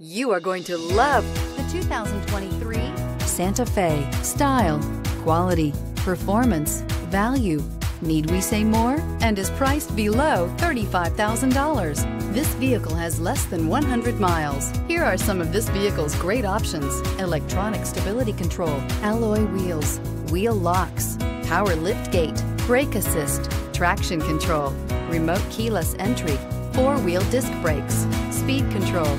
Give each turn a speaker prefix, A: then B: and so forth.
A: You are going to love the 2023 Santa Fe. Style, quality, performance, value. Need we say more? And is priced below $35,000. This vehicle has less than 100 miles. Here are some of this vehicle's great options. Electronic stability control, alloy wheels, wheel locks, power lift gate, brake assist, traction control, remote keyless entry, four-wheel disc brakes, speed control,